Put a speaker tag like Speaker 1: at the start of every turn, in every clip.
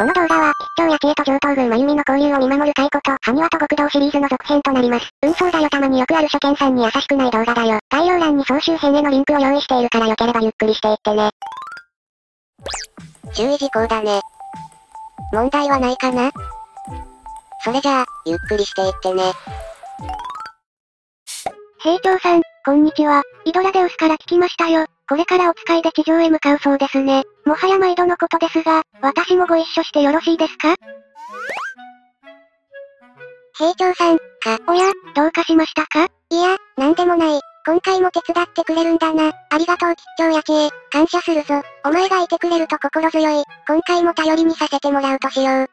Speaker 1: この動画は、吉兆八千恵と上等軍真由美の交流を見守る太鼓と、埴輪と極道シリーズの続編となります。運送だよたまによくある初見さんに優しくない動画だよ。概要欄に総集編へのリンクを用意しているからよければゆっくりしていってね。
Speaker 2: 注意事項だね。問題はないかな？それじゃあ、ゆっくりしていってね。
Speaker 1: 兵長さん、こんにちは。イドラデウスから聞きましたよ。これからお使いで地上へ向かうそうですね。もはや毎度のことですが、私もご一緒してよろしいですか？
Speaker 2: 兵長さん、か。
Speaker 1: おや、どうかしましたか？
Speaker 2: いや、なんでもない。今回も手伝ってくれるんだな。ありがとう吉兆八千恵。感謝するぞ。お前がいてくれると心強い。今回も頼りにさせてもらうとしよう。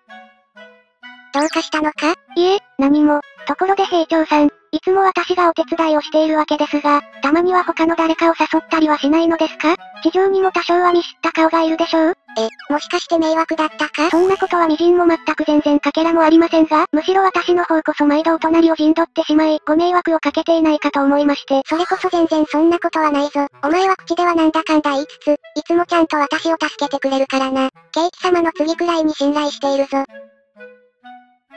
Speaker 2: どうかしたのか？
Speaker 1: いえ、何も。ところで兵長さん、いつも私がお手伝いをしているわけですが、たまには他の誰かを誘ったりはしないのですか？地上にも多少は見知った顔がいるでしょう？
Speaker 2: え、もしかして迷惑だったか？
Speaker 1: そんなことは微塵も全く全然かけらもありませんが、むしろ私の方こそ毎度お隣を陣取ってしまい、ご迷惑をかけていないかと思いまして。
Speaker 2: それこそ全然そんなことはないぞ。お前は口ではなんだかんだ言いつつ、いつもちゃんと私を助けてくれるからな。ケイキ様の次くらいに信頼しているぞ。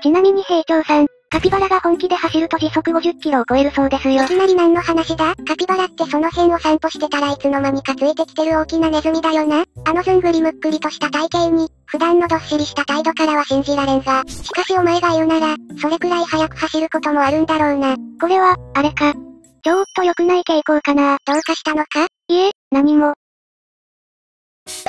Speaker 1: ちなみに兵長さん、カピバラが本気で走ると時速50キロを超えるそうですよ。
Speaker 2: いきなり何の話だ？カピバラってその辺を散歩してたらいつの間にかついてきてる大きなネズミだよな。あのずんぐりむっくりとした体型に、普段のどっしりした態度からは信じられんが、しかしお前が言うなら、それくらい速く走ることもあるんだろうな。
Speaker 1: これは、あれか。ちょっと良くない傾向かな。
Speaker 2: どうかしたのか？
Speaker 1: いえ、何も。
Speaker 2: は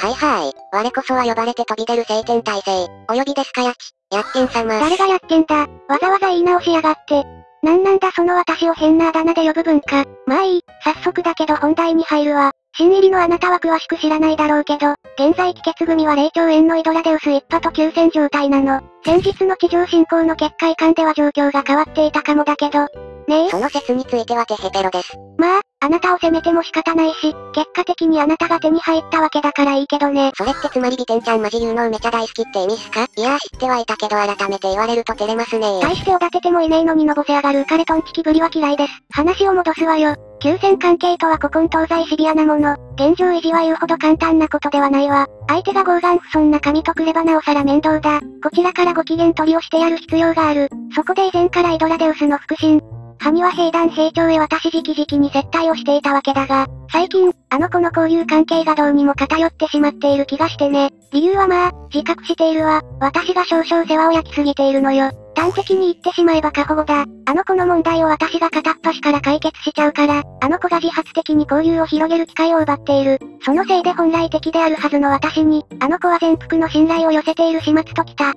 Speaker 2: いはい。我こそは呼ばれて飛び出る晴天体制。お呼びですかやち。やっけん様。
Speaker 1: 誰がやってんだ？わざわざ言い直しやがって。なんなんだその私を変なあだ名で呼ぶ文化。まあいい、早速だけど本題に入るわ。新入りのあなたは詳しく知らないだろうけど、現在気血組は霊長炎のイドラデウス一派と休戦状態なの。先日の地上侵攻の結果遺憾では状況が変わっていたかもだけど。ねえ。
Speaker 2: その説についてはテヘペロです。
Speaker 1: まあ、あなたを責めても仕方ないし、結果的にあなたが手に入ったわけだからいいけどね。
Speaker 2: それってつまりビテンちゃんマジ言うのめちゃ大好きって意味っすか？いやー知ってはいたけど改めて言われると照れますね
Speaker 1: 大しておだててもいねえのにのぼせ上がる浮かれトンチキぶりは嫌いです。話を戻すわよ。休戦関係とは古今東西シビアなもの。現状維持は言うほど簡単なことではないわ。相手が傲岸不遜な神とくればなおさら面倒だ。こちらからご機嫌取りをしてやる必要がある。そこで以前からイドラデウスの腹心。ハニは兵団兵長へ私直々に接待をしていたわけだが、最近、あの子の交友関係がどうにも偏ってしまっている気がしてね。理由はまあ、自覚しているわ。私が少々世話を焼きすぎているのよ。端的に言ってしまえば過保護だ。あの子の問題を私が片っ端から解決しちゃうから、あの子が自発的に交流を広げる機会を奪っている。そのせいで本来敵であるはずの私に、あの子は全幅の信頼を寄せている始末ときた。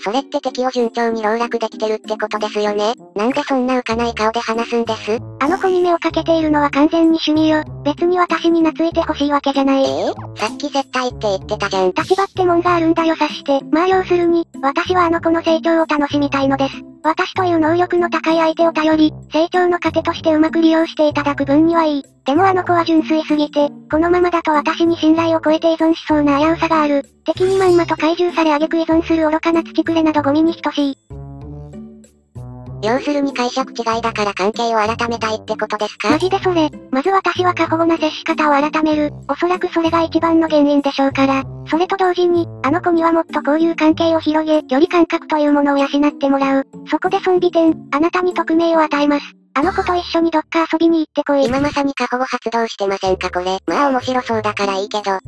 Speaker 2: それって敵を順調に籠絡できてるってことですよね。なんでそんな浮かない顔で話すんです？
Speaker 1: あの子に目をかけているのは完全に趣味よ。別に私に懐いてほしいわけじゃない。
Speaker 2: えー、さっき接待って言ってたじゃん。
Speaker 1: 立場ってもんがあるんだよ察して。まあ要するに、私はあの子の成長を楽しみたいのです。私という能力の高い相手を頼り、成長の糧としてうまく利用していただく分にはいい。でもあの子は純粋すぎて、このままだと私に信頼を超えて依存しそうな危うさがある。敵にまんまと怪獣され挙句依存する愚かな土くれなどゴミに等しい。
Speaker 2: 要するに解釈違いだから関係を改めたいってことですか？
Speaker 1: マジでそれ。まず私は過保護な接し方を改める。おそらくそれが一番の原因でしょうから。それと同時に、あの子にはもっと交友関係を広げ、距離感覚というものを養ってもらう。そこで損美点、あなたに匿名を与えます。あの子と一緒にどっか遊びに行ってこい。
Speaker 2: 今まさに過保護発動してませんかこれ。まあ面白そうだからいいけど。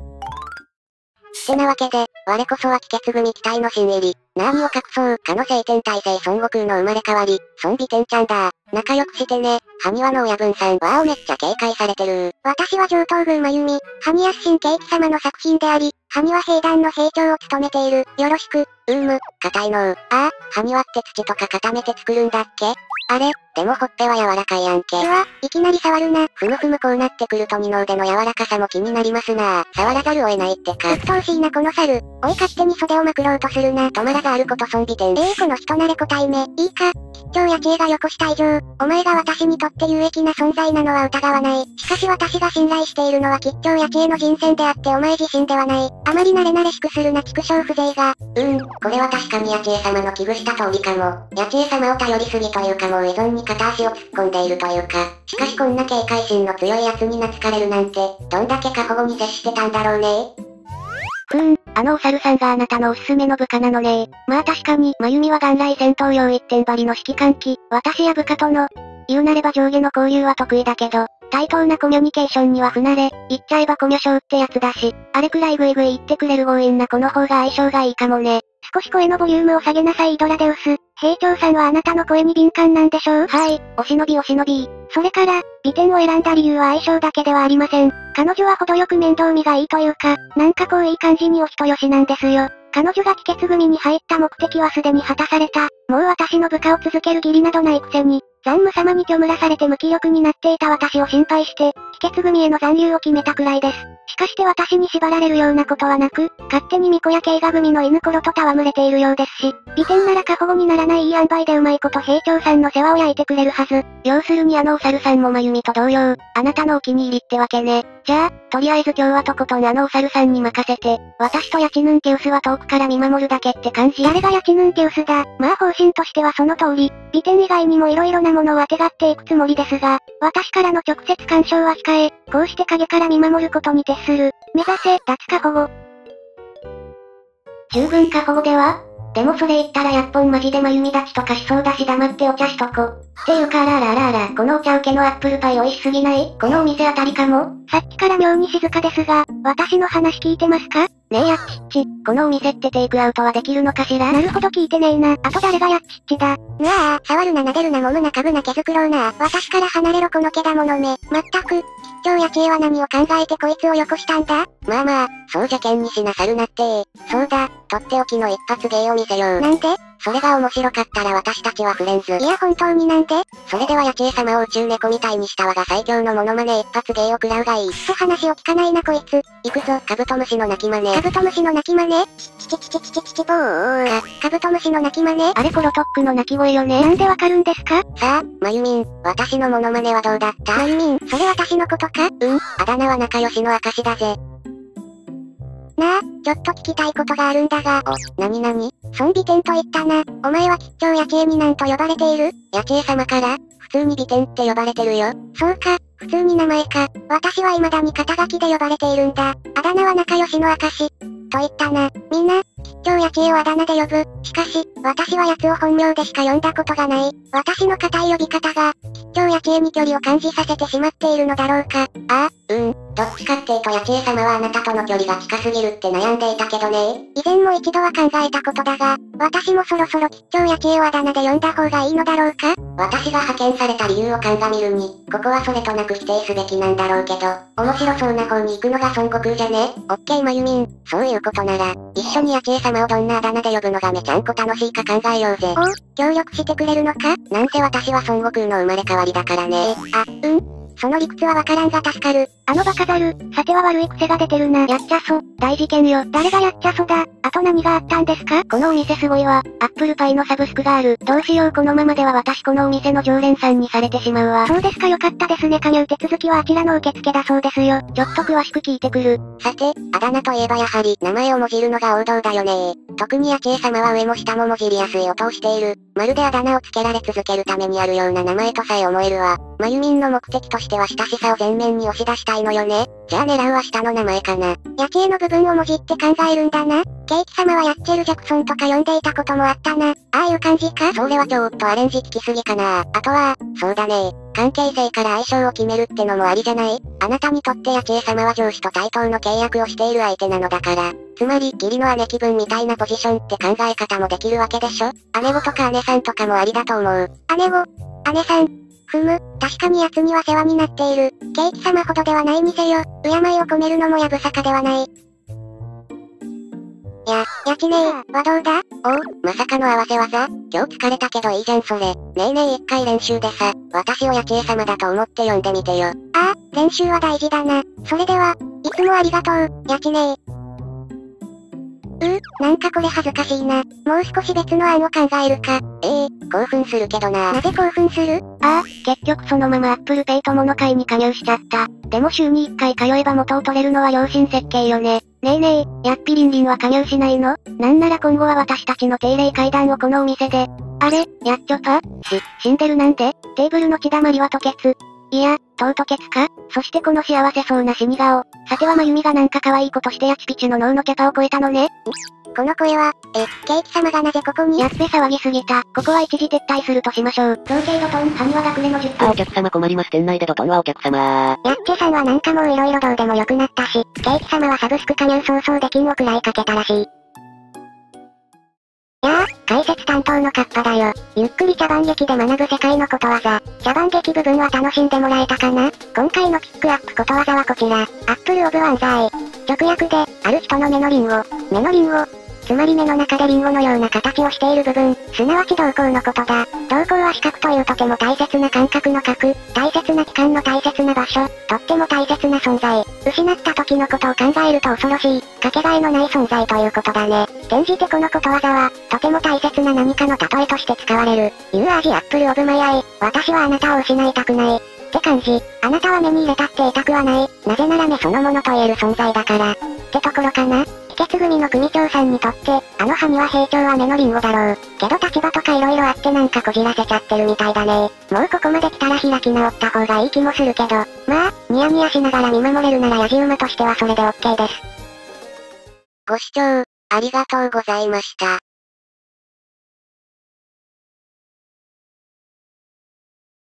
Speaker 2: ってなわけで、我こそは気血組期待の新入り。何を隠そう、かの聖天体制孫悟空の生まれ変わり、孫美天ちゃんだ。仲良くしてね。ハニワの親分さん。わーおめっちゃ警戒されてる私は上等軍真由美。ハニヤス神ケーキ様の作品であり、ハニワ兵団の兵長を務めている。よろしく。うーむ、硬いのああ、ハニワって土とか固めて作るんだっけ？あれ、でもほっぺは柔らかいやんけ。うわ、いきなり触るな。ふむふむこうなってくると二の腕の柔らかさも気になりますな触らざるを得ないってか。鬱陶しいなこの猿。おい勝手に袖をまくろうとするな。止まらざあること損美点。ええー、この人慣れ個体目。いいか、吉兆や知恵がよこした以上、お前が私にとって有益な存在なのは疑わない。しかし私が信頼しているのは吉兆や知恵の人選であってお前自身ではない。あまり慣れ慣れしくするな畜生風情が。うん、これは確かに八千恵様の危惧した通りかも。八千恵様を頼りすぎというかもう依存にに片足を突っ込んでいるというか。しかしこんな警戒心の強い奴に懐かれるなんて、どんだけ過保護に接してたんだろうね
Speaker 1: ふーん、あのお猿さんがあなたのおすすめの部下なのねまあ確かに、まゆみは元来戦闘用一点張りの指揮官機、私や部下との、言うなれば上下の交流は得意だけど、対等なコミュニケーションには不慣れ、言っちゃえばコミュ障ってやつだし、あれくらいグイグイ言ってくれる強引な子の方が相性がいいかもね。少し声のボリュームを下げなさいイドラデウス。兵長さんはあなたの声に敏感なんでしょう？はい、お忍びお忍び。それから、美点を選んだ理由は相性だけではありません。彼女は程よく面倒見がいいというか、なんかこういい感じにお人よしなんですよ。彼女が帰結組に入った目的はすでに果たされた。もう私の部下を続ける義理などないくせに、残務様に虚無らされて無気力になっていた私を心配して、帰結組への残留を決めたくらいです。しかして私に縛られるようなことはなく、勝手に巫女や慶賀組の犬頃と戯れているようですし、美点なら過保護にならないいい塩梅でうまいこと兵長さんの世話を焼いてくれるはず。要するにあのお猿さんもまゆみと同様、あなたのお気に入りってわけね。じゃあ、とりあえず今日はとことんあのお猿さんに任せて、私とヤチヌンテウスは遠くから見守るだけって感じ。誰がヤチヌンテウスだ？まあ方針としてはその通り、美点以外にも色々なものをあてがっていくつもりですが、私からの直接干渉は控え、こうして影から見守ることに徹する。目指せ、脱過保護。十分過保護では？でもそれ言ったらやっぽんマジでまゆみ立ちとかしそうだし黙ってお茶しとこ。っていうかあらあらあらあら、このお茶受けのアップルパイ美味しすぎない？このお店あたりかもさっきから妙に静かですが、私の話聞いてますか？ねえやっちっち、このお店ってテイクアウトはできるのかしら？なるほど聞いてねえな。あと誰がやっちっちだ？
Speaker 2: うわあ、触るな撫でるな揉むな株な毛づくろうな。私から離れろこの毛だものめ。まったく、吉兆や知恵は何を考えてこいつをよこしたんだ？まあまあ、そうじゃけんにしなさるなって。そうだ、とっておきの一発芸を見せよう。なんでそれが面白かったら私たちはフレンズ。いや本当になんでそれではヤチエ様を宇宙猫みたいにした我が最強のモノマネ一発芸を食らうがいい。と話を聞かないなこいつ。行くぞ、カブトムシの鳴き真似。カブトムシの鳴き真似？チチチチチチチチボー。か、カブトムシの鳴き真似
Speaker 1: あれコロトックの鳴き声よね。なんでわかるんですか
Speaker 2: さあ、まゆみん、私のモノマネはどうだった
Speaker 1: まゆみん、それ私のことか
Speaker 2: うん、あだ名は仲良しの証だぜ。なあ、ちょっと聞きたいことがあるんだが。お、なになにゾンビ店と言ったな。お前は吉祥八千恵になんと呼ばれている？八千恵様から？普通に美店って呼ばれてるよ。そうか、普通に名前か。私は未だに肩書きで呼ばれているんだ。あだ名は仲良しの証。と言ったな。みんな、吉祥や知恵をあだ名で呼ぶ。しかし、私は奴を本名でしか呼んだことがない。私の固い呼び方が、吉祥や知恵に距離を感じさせてしまっているのだろうか。ああ、うん。どっちかっていうと八千恵様はあなたとの距離が近すぎるって悩んでいたけどね。以前も一度は考えたことだが、私もそろそろ吉祥や知恵をあだ名で呼んだ方がいいのだろうか？私が派遣された理由を鑑みるに、ここはそれとなく否定すべきなんだろうけど、面白そうな方に行くのが孫悟空じゃね？オッケーまゆみん、そういうことなら、一緒に八千恵様をどんなあだ名で呼ぶのがめちゃんこ楽しいか考えようぜ。
Speaker 1: お協力してくれるのか？
Speaker 2: なんせ私は孫悟空の生まれ変わりだからね。
Speaker 1: あ、うん？その理屈はわからんが助かる。あのバカザル、さては悪い癖が出てるな。やっちゃそ、大事件よ。誰がやっちゃそだ。あと何があったんですか？このお店すごいわ。アップルパイのサブスクがある。どうしようこのままでは私このお店の常連さんにされてしまうわ。そうですかよかったですね。加入手続きはあちらの受付だそうですよ。ちょっと詳しく聞いてくる。
Speaker 2: さて、あだ名といえばやはり、名前をもじるのが王道だよね特に八千恵様は上も下ももじりやすい音をしている。まるであだ名をつけられ続けるためにあるような名前とさえ思えるわ。まゆみんの目的としては親しさを前面に押し出したいのよね。じゃあ狙うは下の名前かな。
Speaker 1: 八千恵の部分をもじって考えるんだな。ケイキ様はヤッチェル・ジャクソンとか呼んでいたこともあったな。ああいう感じか？
Speaker 2: それはちょっとアレンジ聞きすぎかな。あとは、そうだね。関係性から相性を決めるってのもありじゃない？あなたにとって八千恵様は上司と対等の契約をしている相手なのだから。つまり、義理の姉気分みたいなポジションって考え方もできるわけでしょ？姉子とか姉さんとかもありだと思う。
Speaker 1: 姉子姉さんふむ、確かに奴には世話になっている。ケイキ様ほどではないにせよ、敬いを込めるのもやぶさかではない。や、やちねえ、はどうだ？
Speaker 2: おう、まさかの合わせ技？今日疲れたけどいいじゃんそれ。ねえねえ一回練習でさ、私を八千恵様だと思って呼んでみてよ。あ
Speaker 1: あ、練習は大事だな。それでは、いつもありがとう、やちねえ。なんかこれ恥ずかしいな。もう少し別の案を考えるか。
Speaker 2: ええー、興奮するけどな。
Speaker 1: なぜ興奮する？ああ、結局そのままアップルパイ友の会に加入しちゃった。でも週に1回通えば元を取れるのは良心設計よね。ねえねえ、やっぴりんりんは加入しないの？なんなら今後は私たちの定例会談をこのお店で。あれ、やっちょぱし、死んでるなんでテーブルの血だまりは吐血。
Speaker 2: いや、トートケツか？そしてこの幸せそうな死に顔。さてはまゆみがなんか可愛いことしてやちぴちの脳のキャパを超えたのね
Speaker 1: この声は、え、ケイチ様がなぜここに？
Speaker 2: やっべ騒ぎすぎた。ここは一時撤退するとしましょう。同程度トン、埴輪学れの10分。
Speaker 3: あお客様困ります店内でドトンはお客様
Speaker 2: やっちさんはなんかもう色々どうでもよくなったし、ケイチ様はサブスク加入早々で金をくらいかけたらしい。やあ、解説担当のカッパだよ。ゆっくり茶番劇で学ぶ世界のことわざ。茶番劇部分は楽しんでもらえたかな？今回のピックアップことわざはこちら。アップルオブワンザイ。直訳で、ある人の目のリンゴ。目のリンゴ。つまり目の中でリンゴのような形をしている部分、すなわち瞳孔のことだ。瞳孔は視覚というとても大切な感覚の核、大切な器官の大切な場所、とっても大切な存在。失った時のことを考えると恐ろしい、かけがえのない存在ということだね。転じてこのことわざは、とても大切な何かの例えとして使われる。You are the apple of my eye. 私はあなたを失いたくない。って感じ。あなたは目に入れたって言いたくはない。なぜなら目そのものと言える存在だから。ってところかな秘訣組の組長さんにとあの歯には平長は目のリンゴだろう。けど立場とか色々あってなんかこじらせちゃってるみたいだね。もうここまで来たら開き直った方がいい気もするけど、まあ、ニヤニヤしながら見守れるならヤジ馬としてはそれでオッケーです。
Speaker 1: ご視聴、ありがとうございました。